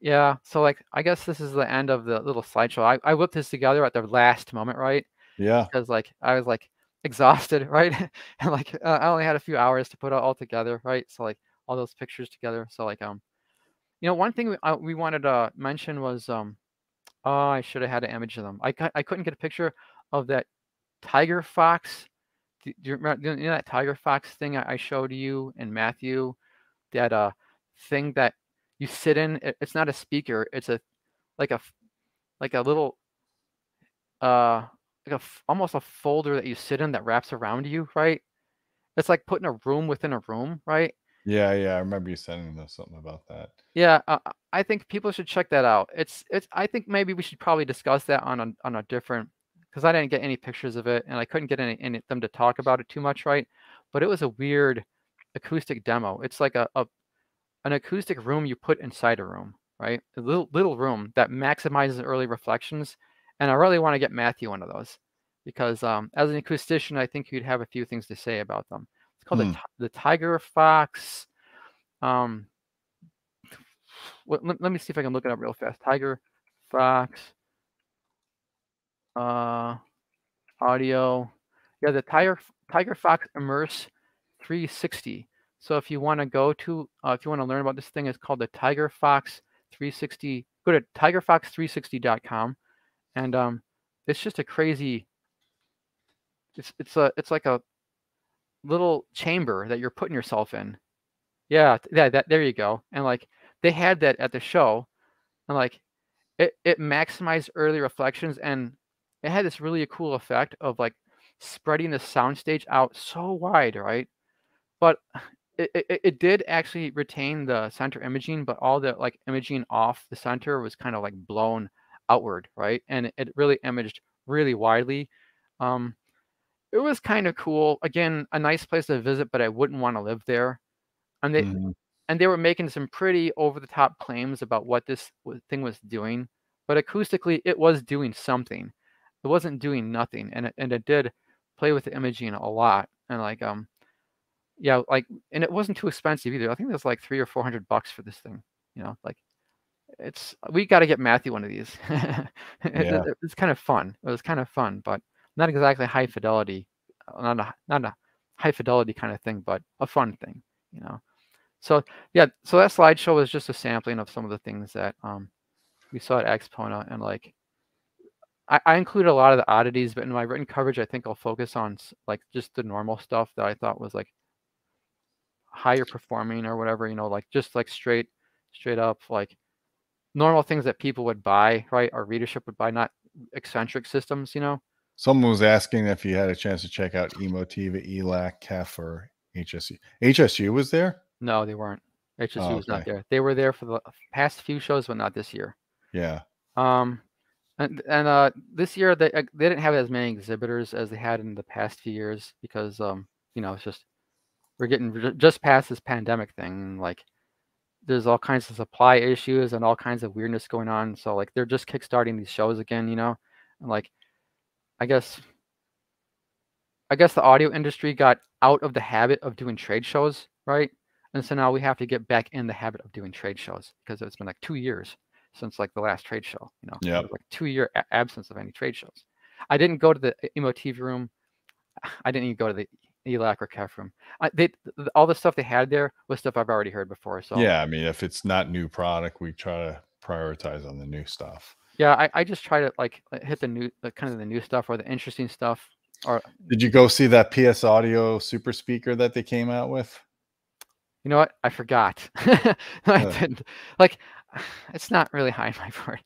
yeah, so like I guess this is the end of the little slideshow. I, I whipped this together at the last moment, right? Yeah. Because like I was like exhausted, right? and like uh, I only had a few hours to put it all together, right? So like all those pictures together. So like um, you know, one thing we, uh, we wanted to mention was um, Oh, I should have had an image of them. I I couldn't get a picture of that tiger fox. Do, you remember you know that tiger fox thing I, I showed you and Matthew? That uh thing that you sit in. It, it's not a speaker. It's a like a like a little uh like a almost a folder that you sit in that wraps around you, right? It's like putting a room within a room, right? Yeah, yeah, I remember you sending us something about that. Yeah, uh, I think people should check that out. It's it's. I think maybe we should probably discuss that on a on a different because I didn't get any pictures of it and I couldn't get any, any them to talk about it too much, right? But it was a weird acoustic demo. It's like a, a an acoustic room you put inside a room, right? A little little room that maximizes early reflections. And I really want to get Matthew one of those because um, as an acoustician, I think you'd have a few things to say about them. It's called hmm. the, the Tiger Fox. Um, let, let, me see if I can look it up real fast. Tiger Fox uh, audio. Yeah, the Tiger Tiger Fox Immerse 360. So if you want to go to, uh, if you want to learn about this thing, it's called the Tiger Fox 360. Go to tigerfox360.com, and um, it's just a crazy. It's it's a it's like a little chamber that you're putting yourself in. Yeah, yeah, that there you go. And like they had that at the show, and like it it maximized early reflections, and it had this really cool effect of like spreading the soundstage out so wide, right? But it, it, it did actually retain the center imaging, but all the like imaging off the center was kind of like blown outward, right? And it really imaged really widely. Um, it was kind of cool. Again, a nice place to visit, but I wouldn't want to live there. And they mm-hmm. and they were making some pretty over the top claims about what this thing was doing, but acoustically, it was doing something. It wasn't doing nothing, and it, and it did play with the imaging a lot. And like um, yeah, like and it wasn't too expensive either. I think it was like three or four hundred bucks for this thing. You know, like it's we got to get Matthew one of these. it, yeah. it, it's kind of fun. It was kind of fun, but not exactly high fidelity, uh, not a not a high fidelity kind of thing, but a fun thing, you know. So yeah, so that slideshow was just a sampling of some of the things that um, we saw at AXPONA, and like I, I included a lot of the oddities, but in my written coverage, I think I'll focus on like just the normal stuff that I thought was like higher performing or whatever, you know, like just like straight straight up like normal things that people would buy, right? Our readership would buy, not eccentric systems, you know. Someone was asking if you had a chance to check out Emotiva, ELAC, KEF, or HSU. HSU was there? No, they weren't. HSU oh, okay. was not there. They were there for the past few shows, but not this year. Yeah. Um, and and uh, this year they uh, they didn't have as many exhibitors as they had in the past few years because um, you know, it's just we're getting just past this pandemic thing. Like there's all kinds of supply issues and all kinds of weirdness going on. So like they're just kickstarting these shows again, you know, and like I guess I guess the audio industry got out of the habit of doing trade shows, right? And so now we have to get back in the habit of doing trade shows because it's been like two years since like the last trade show, you know, yeah, like two year absence of any trade shows. I didn't go to the uh, Emotiva room. I didn't even go to the ELAC or KEF. I, they all the stuff they had there was stuff I've already heard before. So yeah, I mean, if it's not new product, we try to prioritize on the new stuff. Yeah, I, I just try to like hit the new, the, kind of the new stuff or the interesting stuff. Or did you go see that PS Audio super speaker that they came out with? You know what? I forgot. I uh, didn't like. It's not really high in my board.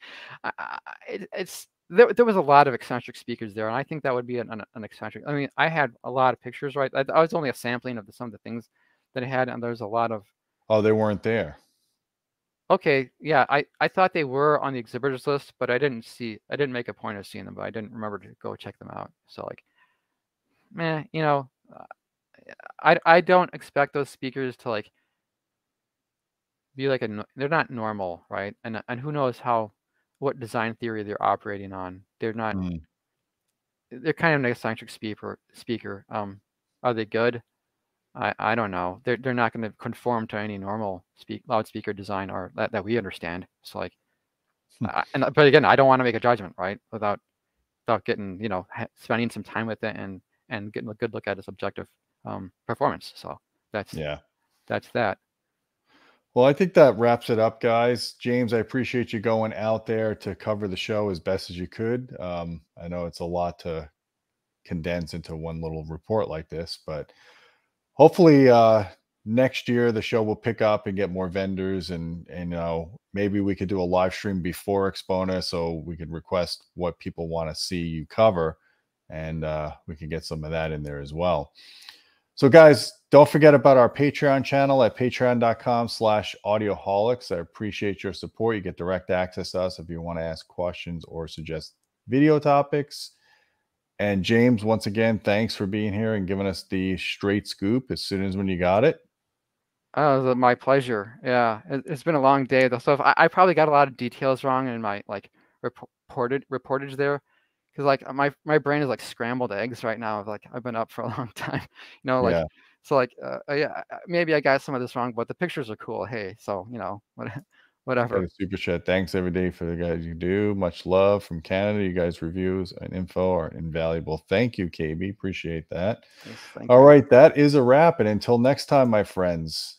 it, it's there, there was a lot of eccentric speakers there, and I think that would be an, an, an eccentric. I mean, I had a lot of pictures, right? I, I was only a sampling of the, some of the things that I had, and there's a lot of. Oh, they weren't there. Okay, yeah, I I thought they were on the exhibitors list, but I didn't see. I didn't make a point of seeing them, but I didn't remember to go check them out. So like, man, you know, uh, I I don't expect those speakers to like be like a. They're not normal, right? And and who knows how what design theory they're operating on. They're not. Mm. They're kind of an eccentric speaker. Speaker. Um, are they good? I I don't know. They're they're not going to conform to any normal speak loudspeaker design or that, that we understand. It's like, hmm. I, and but again, I don't want to make a judgment right without without getting you know spending some time with it and and getting a good look at its objective um, performance. So that's yeah, that's that. Well, I think that wraps it up, guys. James, I appreciate you going out there to cover the show as best as you could. Um, I know it's a lot to condense into one little report like this, but hopefully uh, next year the show will pick up and get more vendors and and you know maybe we could do a live stream before AXPONA so we could request what people want to see you cover and uh, we can get some of that in there as well. So guys, don't forget about our Patreon channel at patreon.com slash audioholics. I appreciate your support. You get direct access to us if you want to ask questions or suggest video topics. And James, once again, thanks for being here and giving us the straight scoop as soon as when you got it. Oh, my pleasure. Yeah, it, has been a long day though. So I, I, probably got a lot of details wrong in my like reported reportage there, because like my my brain is like scrambled eggs right now. Like I've been up for a long time, you know. Like yeah. So, like uh, yeah, maybe I got some of this wrong, but the pictures are cool. Hey, so you know what whatever. Super chat. Thanks every day for the guys you do. Much love from Canada. You guys' reviews and info are invaluable. Thank you, KB. Appreciate that. Yes, All you. right, that is a wrap. And until next time, my friends,